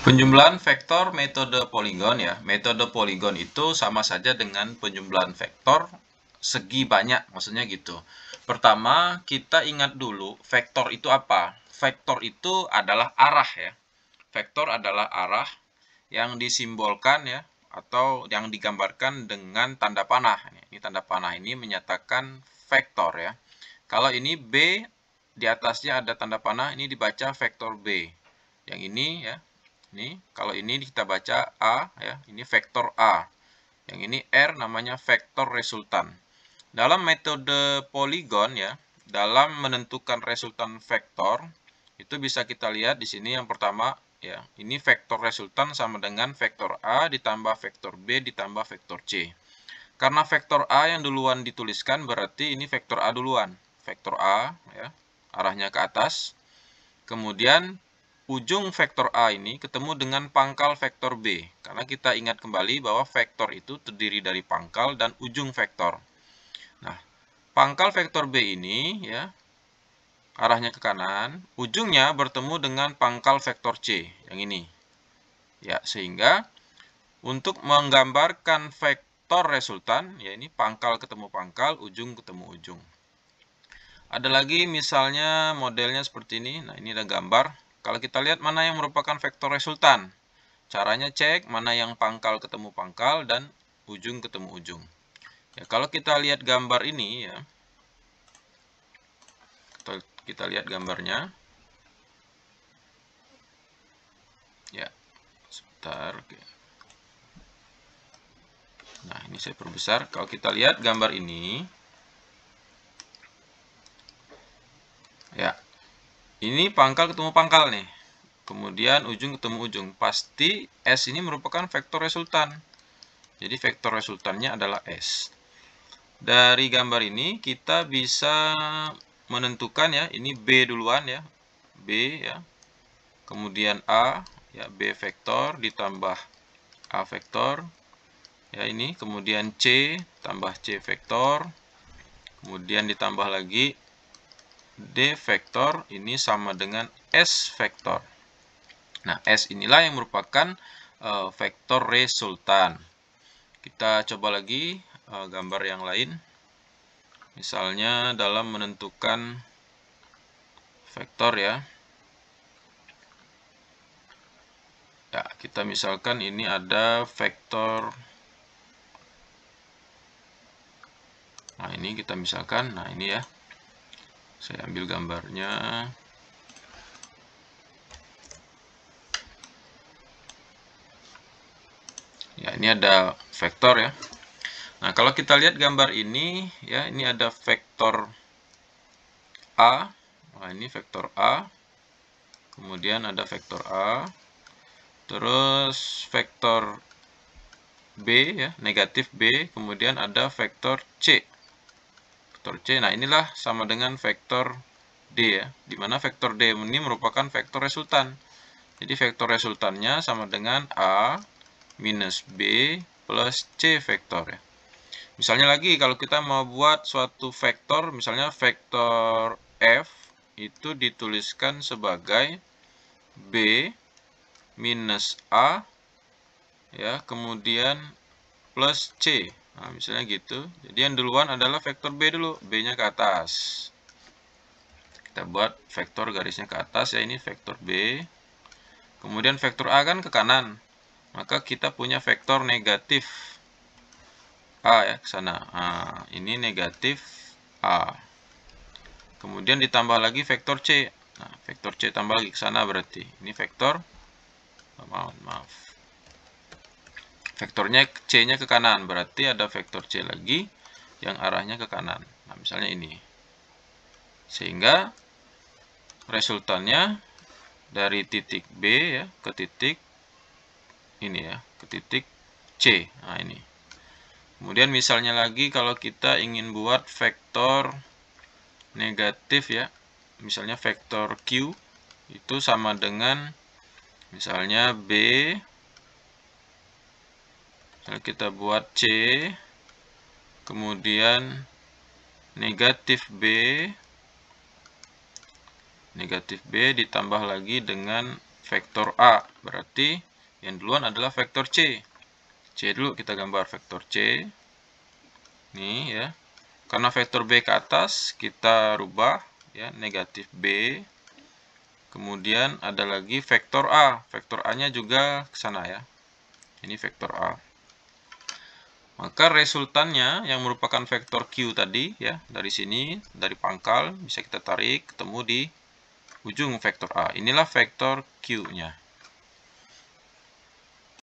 Penjumlahan vektor metode poligon ya. Metode poligon itu sama saja dengan penjumlahan vektor segi banyak, maksudnya gitu. Pertama, kita ingat dulu vektor itu apa? Vektor itu adalah arah ya. Vektor adalah arah yang disimbolkan ya atau yang digambarkan dengan tanda panah. Ini tanda panah ini menyatakan vektor ya. Kalau ini B di atasnya ada tanda panah, ini dibaca vektor B. Yang ini ya, ini kalau ini kita baca A ya, ini vektor A. Yang ini R namanya vektor resultan. Dalam metode poligon ya, dalam menentukan resultan vektor itu bisa kita lihat di sini yang pertama ya, ini vektor resultan sama dengan vektor A ditambah vektor B ditambah vektor C. Karena vektor A yang duluan dituliskan berarti ini vektor A duluan. Vektor A ya, arahnya ke atas. Kemudian ujung vektor A ini ketemu dengan pangkal vektor B. Karena kita ingat kembali bahwa vektor itu terdiri dari pangkal dan ujung vektor. Nah, pangkal vektor B ini ya arahnya ke kanan, ujungnya bertemu dengan pangkal vektor C yang ini. Ya, sehingga untuk menggambarkan vektor resultan, ya ini pangkal ketemu pangkal, ujung ketemu ujung. Ada lagi misalnya modelnya seperti ini. Nah, ini ada gambar kalau kita lihat mana yang merupakan vektor resultan. Caranya cek mana yang pangkal ketemu pangkal dan ujung ketemu ujung. Ya, kalau kita lihat gambar ini ya. Kita, kita lihat gambarnya. Ya. Sebentar. Nah, ini saya perbesar. Kalau kita lihat gambar ini, ya, ini pangkal ketemu pangkal nih. Kemudian ujung ketemu ujung. Pasti S ini merupakan vektor resultan. Jadi vektor resultannya adalah S. Dari gambar ini kita bisa menentukan ya, ini B duluan ya. B ya. Kemudian A ya B vektor ditambah A vektor. Ya ini kemudian C tambah C vektor. Kemudian ditambah lagi D vektor ini sama dengan S vektor. Nah, S inilah yang merupakan uh, vektor resultan. Kita coba lagi uh, gambar yang lain. Misalnya dalam menentukan vektor ya. Ya, kita misalkan ini ada vektor Nah, ini kita misalkan, nah ini ya saya ambil gambarnya. Ya ini ada vektor ya. Nah kalau kita lihat gambar ini ya ini ada vektor A. Nah ini vektor A. Kemudian ada vektor A. Terus vektor B ya negatif B. Kemudian ada vektor C vektor C. Nah, inilah sama dengan vektor D ya, di mana vektor D ini merupakan vektor resultan. Jadi vektor resultannya sama dengan A minus B plus C vektor ya. Misalnya lagi kalau kita mau buat suatu vektor, misalnya vektor F itu dituliskan sebagai B minus A ya, kemudian plus C. Nah, misalnya gitu. Jadi yang duluan adalah vektor B dulu. B-nya ke atas. Kita buat vektor garisnya ke atas ya. Ini vektor B. Kemudian vektor A kan ke kanan. Maka kita punya vektor negatif A ya ke sana. Nah, ini negatif A. Kemudian ditambah lagi vektor C. Nah, vektor C tambah lagi ke sana berarti. Ini vektor maaf, maaf vektornya C-nya ke kanan, berarti ada vektor C lagi yang arahnya ke kanan. Nah, misalnya ini. Sehingga resultannya dari titik B ya ke titik ini ya, ke titik C. Nah, ini. Kemudian misalnya lagi kalau kita ingin buat vektor negatif ya, misalnya vektor Q itu sama dengan misalnya B Misalnya kita buat C, kemudian negatif B, negatif B ditambah lagi dengan vektor A. Berarti yang duluan adalah vektor C. C dulu kita gambar vektor C. Nih ya. Karena vektor B ke atas, kita rubah ya negatif B. Kemudian ada lagi vektor A. Vektor A-nya juga ke sana ya. Ini vektor A. Maka resultannya yang merupakan vektor Q tadi ya, dari sini dari pangkal bisa kita tarik ketemu di ujung vektor A. Inilah vektor Q-nya.